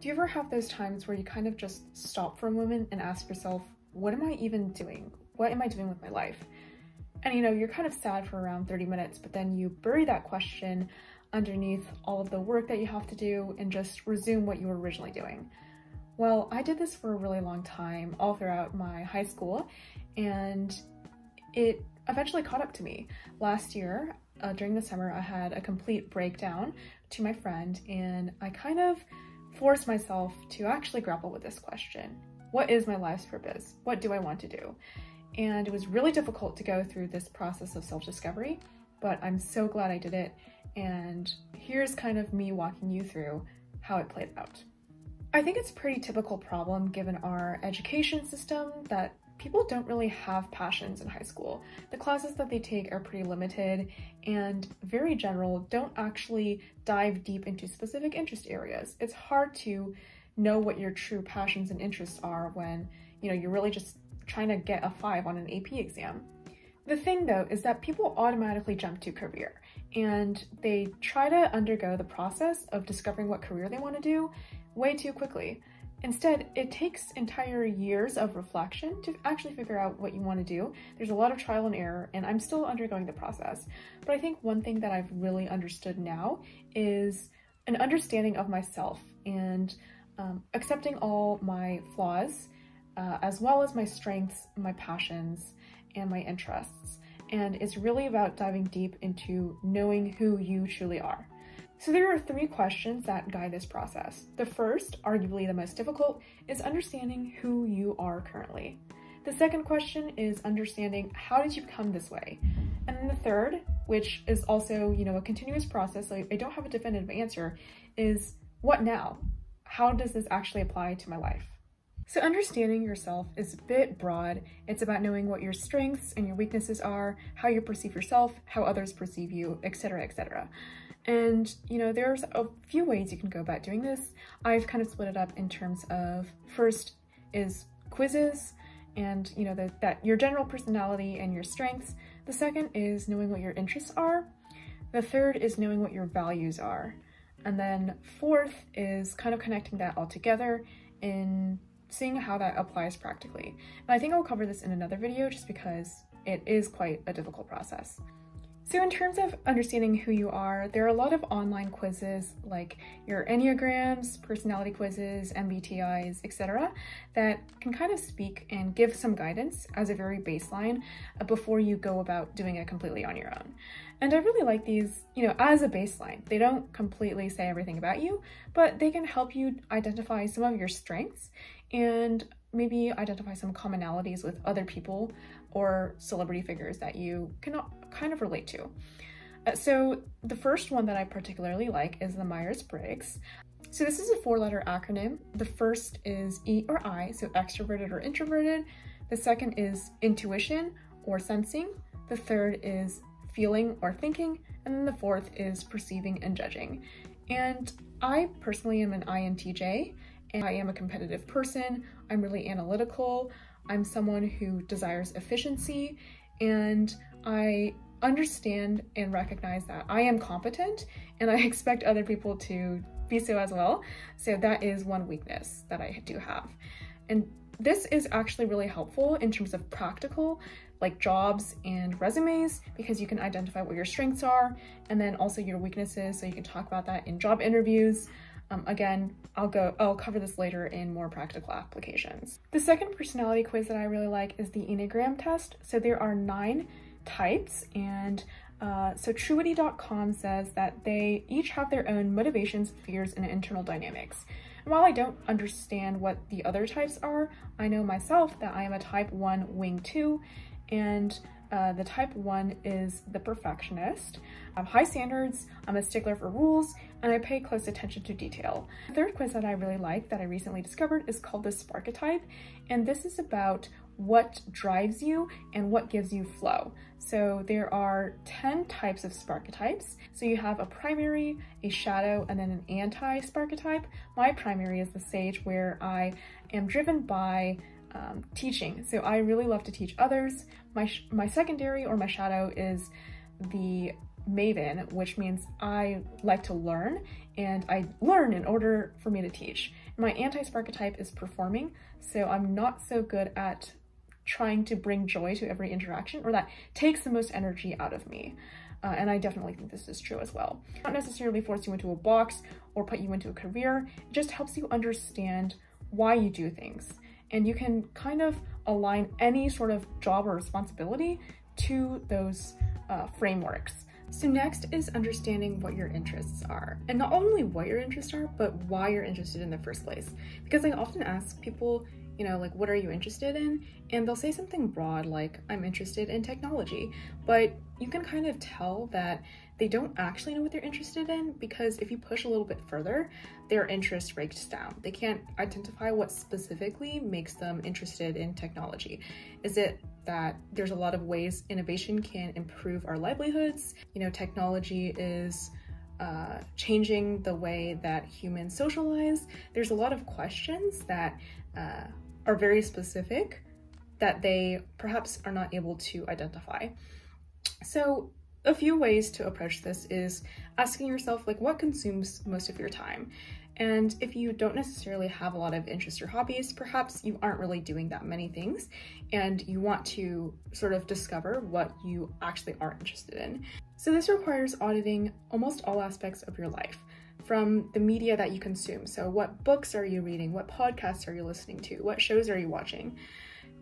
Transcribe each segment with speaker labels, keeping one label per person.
Speaker 1: Do you ever have those times where you kind of just stop for a moment and ask yourself, what am I even doing? What am I doing with my life? And you know, you're kind of sad for around 30 minutes, but then you bury that question underneath all of the work that you have to do and just resume what you were originally doing. Well, I did this for a really long time, all throughout my high school, and it eventually caught up to me. Last year, uh, during the summer, I had a complete breakdown to my friend, and I kind of forced myself to actually grapple with this question. What is my life's purpose? What do I want to do? And it was really difficult to go through this process of self-discovery, but I'm so glad I did it. And here's kind of me walking you through how it played out. I think it's a pretty typical problem given our education system that people don't really have passions in high school. The classes that they take are pretty limited and very general, don't actually dive deep into specific interest areas. It's hard to know what your true passions and interests are when, you know, you're really just trying to get a five on an AP exam. The thing though is that people automatically jump to career and they try to undergo the process of discovering what career they want to do way too quickly. Instead, it takes entire years of reflection to actually figure out what you want to do. There's a lot of trial and error, and I'm still undergoing the process. But I think one thing that I've really understood now is an understanding of myself and um, accepting all my flaws, uh, as well as my strengths, my passions, and my interests. And it's really about diving deep into knowing who you truly are. So there are three questions that guide this process. The first, arguably the most difficult, is understanding who you are currently. The second question is understanding how did you become this way? And then the third, which is also, you know, a continuous process, like I don't have a definitive answer, is what now? How does this actually apply to my life? So understanding yourself is a bit broad. It's about knowing what your strengths and your weaknesses are, how you perceive yourself, how others perceive you, etc., etc. And, you know, there's a few ways you can go about doing this. I've kind of split it up in terms of first is quizzes and, you know, the, that your general personality and your strengths. The second is knowing what your interests are. The third is knowing what your values are. And then fourth is kind of connecting that all together in seeing how that applies practically. And I think I'll cover this in another video just because it is quite a difficult process. So in terms of understanding who you are, there are a lot of online quizzes like your Enneagrams, personality quizzes, MBTIs, etc. that can kind of speak and give some guidance as a very baseline uh, before you go about doing it completely on your own. And I really like these, you know, as a baseline. They don't completely say everything about you, but they can help you identify some of your strengths and maybe identify some commonalities with other people or celebrity figures that you can kind of relate to. Uh, so the first one that I particularly like is the Myers-Briggs. So this is a four-letter acronym. The first is E or I, so extroverted or introverted. The second is intuition or sensing. The third is feeling or thinking. And then the fourth is perceiving and judging. And I personally am an INTJ and I am a competitive person. I'm really analytical. I'm someone who desires efficiency and I understand and recognize that I am competent and I expect other people to be so as well. So that is one weakness that I do have. And this is actually really helpful in terms of practical like jobs and resumes because you can identify what your strengths are and then also your weaknesses so you can talk about that in job interviews. Um, again, I'll go, I'll cover this later in more practical applications. The second personality quiz that I really like is the Enneagram test. So there are nine types and uh, so Truity.com says that they each have their own motivations, fears, and internal dynamics. And while I don't understand what the other types are, I know myself that I am a type 1 wing 2 and uh, the type one is the perfectionist. I have high standards, I'm a stickler for rules, and I pay close attention to detail. The third quiz that I really like that I recently discovered is called the Sparketype, and this is about what drives you and what gives you flow. So there are 10 types of Sparketypes. So you have a primary, a shadow, and then an anti-Sparketype. My primary is the sage where I am driven by um, teaching. So I really love to teach others. My, my secondary or my shadow is the maven, which means I like to learn and I learn in order for me to teach. My anti-Sparketype is performing, so I'm not so good at trying to bring joy to every interaction, or that takes the most energy out of me. Uh, and I definitely think this is true as well. Not necessarily force you into a box or put you into a career, it just helps you understand why you do things. And you can kind of align any sort of job or responsibility to those uh, frameworks. So next is understanding what your interests are. And not only what your interests are, but why you're interested in the first place. Because I often ask people, you know, like, what are you interested in? And they'll say something broad like, I'm interested in technology. But you can kind of tell that they don't actually know what they're interested in because if you push a little bit further, their interest breaks down. They can't identify what specifically makes them interested in technology. Is it that there's a lot of ways innovation can improve our livelihoods? You know, technology is uh, changing the way that humans socialize. There's a lot of questions that uh, are very specific that they perhaps are not able to identify. So a few ways to approach this is asking yourself like what consumes most of your time? And if you don't necessarily have a lot of interests or hobbies perhaps you aren't really doing that many things and you want to sort of discover what you actually are interested in. So this requires auditing almost all aspects of your life from the media that you consume. So what books are you reading? What podcasts are you listening to? What shows are you watching?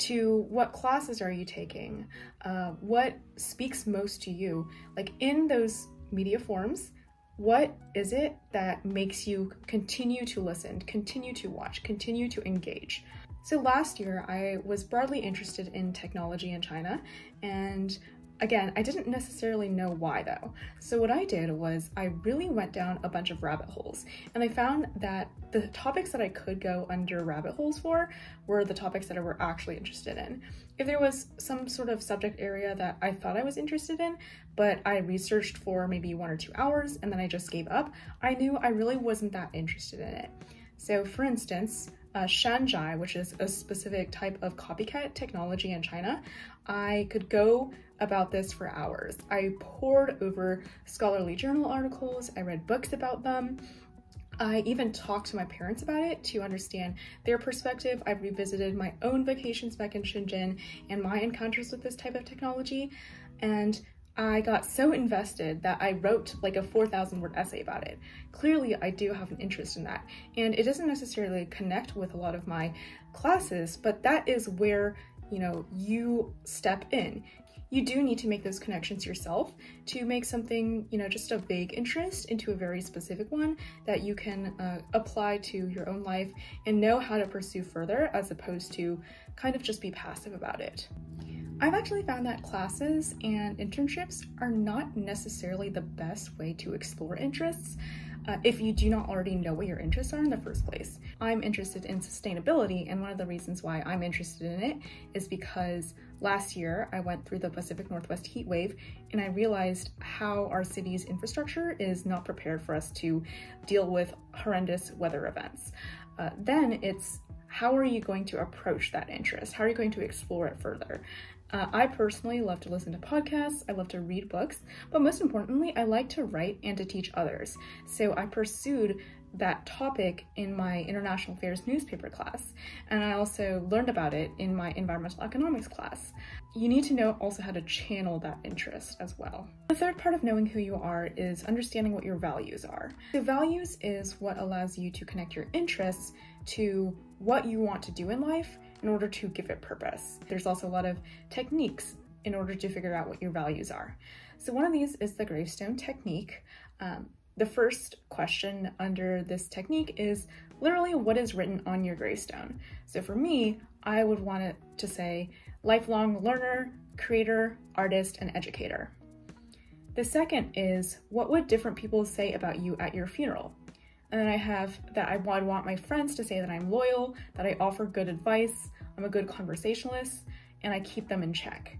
Speaker 1: To what classes are you taking, uh, what speaks most to you. Like in those media forms, what is it that makes you continue to listen, continue to watch, continue to engage? So last year, I was broadly interested in technology in China, and Again, I didn't necessarily know why though. So what I did was I really went down a bunch of rabbit holes and I found that the topics that I could go under rabbit holes for were the topics that I were actually interested in. If there was some sort of subject area that I thought I was interested in, but I researched for maybe one or two hours and then I just gave up, I knew I really wasn't that interested in it. So for instance, uh, Shanzhai, which is a specific type of copycat technology in China, I could go about this for hours. I pored over scholarly journal articles, I read books about them, I even talked to my parents about it to understand their perspective. I've revisited my own vacations back in Shenzhen and my encounters with this type of technology. And I got so invested that I wrote like a 4,000 word essay about it. Clearly, I do have an interest in that. And it doesn't necessarily connect with a lot of my classes, but that is where, you know, you step in you do need to make those connections yourself to make something, you know, just a vague interest into a very specific one that you can uh, apply to your own life and know how to pursue further as opposed to kind of just be passive about it. I've actually found that classes and internships are not necessarily the best way to explore interests uh, if you do not already know what your interests are in the first place. I'm interested in sustainability, and one of the reasons why I'm interested in it is because last year I went through the Pacific Northwest heat wave and I realized how our city's infrastructure is not prepared for us to deal with horrendous weather events. Uh, then it's how are you going to approach that interest? How are you going to explore it further? Uh, I personally love to listen to podcasts, I love to read books, but most importantly, I like to write and to teach others. So I pursued that topic in my international affairs newspaper class, and I also learned about it in my environmental economics class. You need to know also how to channel that interest as well. The third part of knowing who you are is understanding what your values are. So values is what allows you to connect your interests to what you want to do in life in order to give it purpose. There's also a lot of techniques in order to figure out what your values are. So one of these is the gravestone technique. Um, the first question under this technique is literally what is written on your gravestone. So for me, I would want it to say lifelong learner, creator, artist, and educator. The second is what would different people say about you at your funeral? And then I have that I would want my friends to say that I'm loyal, that I offer good advice, I'm a good conversationalist, and I keep them in check.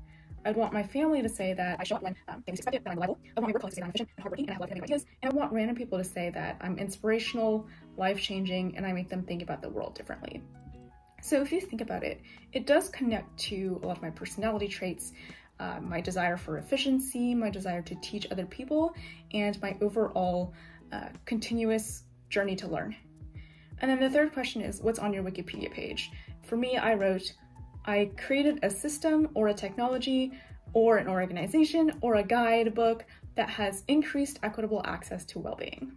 Speaker 1: I'd want my family to say that I show up when um, things expected, that I'm reliable. I want my work colleagues to say that I'm efficient and hardworking, and I have a lot of ideas. And I want random people to say that I'm inspirational, life-changing, and I make them think about the world differently. So if you think about it, it does connect to a lot of my personality traits, uh, my desire for efficiency, my desire to teach other people, and my overall uh, continuous journey to learn. And then the third question is, what's on your Wikipedia page? For me, I wrote, I created a system or a technology or an organization or a guidebook that has increased equitable access to well-being.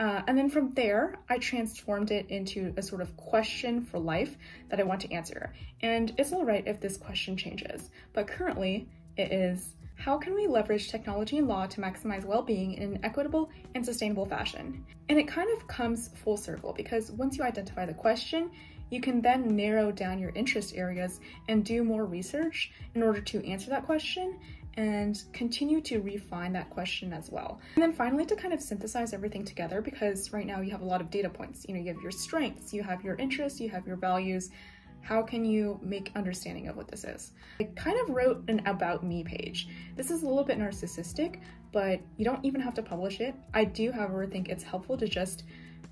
Speaker 1: Uh, and then from there, I transformed it into a sort of question for life that I want to answer. And it's all right if this question changes, but currently it is, how can we leverage technology and law to maximize well-being in an equitable and sustainable fashion? And it kind of comes full circle because once you identify the question, you can then narrow down your interest areas and do more research in order to answer that question and continue to refine that question as well. And then finally to kind of synthesize everything together because right now you have a lot of data points. You know, you have your strengths, you have your interests, you have your values. How can you make understanding of what this is? I kind of wrote an about me page. This is a little bit narcissistic, but you don't even have to publish it. I do, however, think it's helpful to just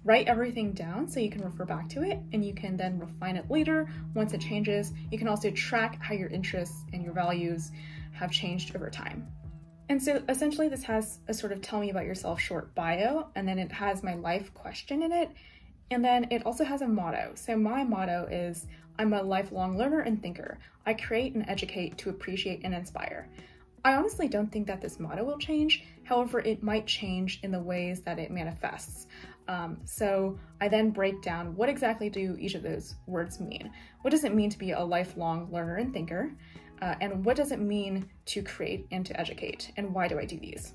Speaker 1: write everything down so you can refer back to it and you can then refine it later once it changes. You can also track how your interests and your values have changed over time. And so essentially this has a sort of tell me about yourself short bio, and then it has my life question in it. And then it also has a motto. So my motto is, I'm a lifelong learner and thinker. I create and educate to appreciate and inspire. I honestly don't think that this motto will change. However, it might change in the ways that it manifests. Um, so I then break down what exactly do each of those words mean. What does it mean to be a lifelong learner and thinker? Uh, and what does it mean to create and to educate? And why do I do these?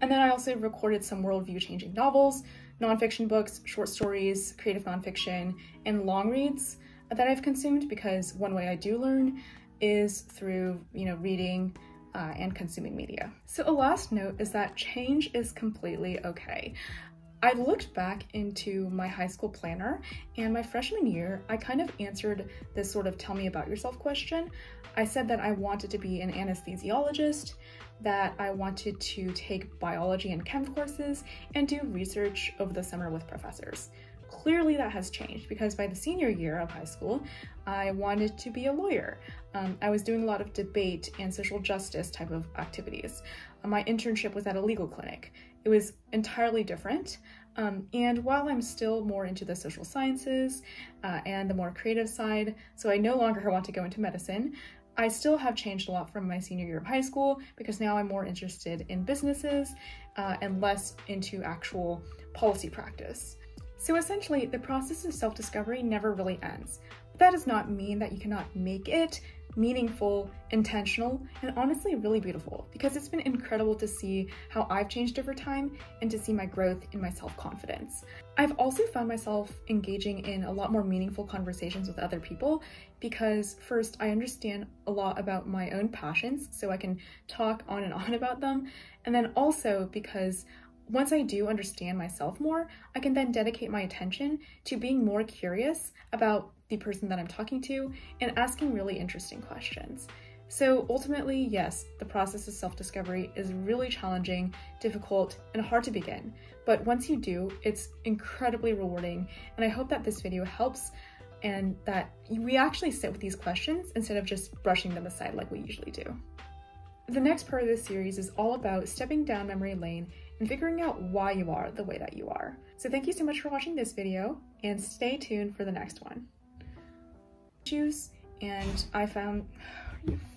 Speaker 1: And then I also recorded some worldview changing novels, nonfiction books, short stories, creative nonfiction, and long reads that I've consumed because one way I do learn is through, you know, reading uh, and consuming media. So a last note is that change is completely okay. I looked back into my high school planner and my freshman year, I kind of answered this sort of tell me about yourself question. I said that I wanted to be an anesthesiologist, that I wanted to take biology and chem courses and do research over the summer with professors. Clearly that has changed because by the senior year of high school, I wanted to be a lawyer. Um, I was doing a lot of debate and social justice type of activities. Uh, my internship was at a legal clinic it was entirely different. Um, and while I'm still more into the social sciences uh, and the more creative side, so I no longer want to go into medicine, I still have changed a lot from my senior year of high school because now I'm more interested in businesses uh, and less into actual policy practice. So essentially, the process of self-discovery never really ends. But that does not mean that you cannot make it meaningful, intentional, and honestly really beautiful because it's been incredible to see how I've changed over time and to see my growth in my self-confidence. I've also found myself engaging in a lot more meaningful conversations with other people because first, I understand a lot about my own passions so I can talk on and on about them, and then also because once I do understand myself more, I can then dedicate my attention to being more curious about the person that I'm talking to and asking really interesting questions. So ultimately, yes, the process of self-discovery is really challenging, difficult, and hard to begin. But once you do, it's incredibly rewarding. And I hope that this video helps and that we actually sit with these questions instead of just brushing them aside like we usually do. The next part of this series is all about stepping down memory lane and figuring out why you are the way that you are. So thank you so much for watching this video and stay tuned for the next one. Juice and I found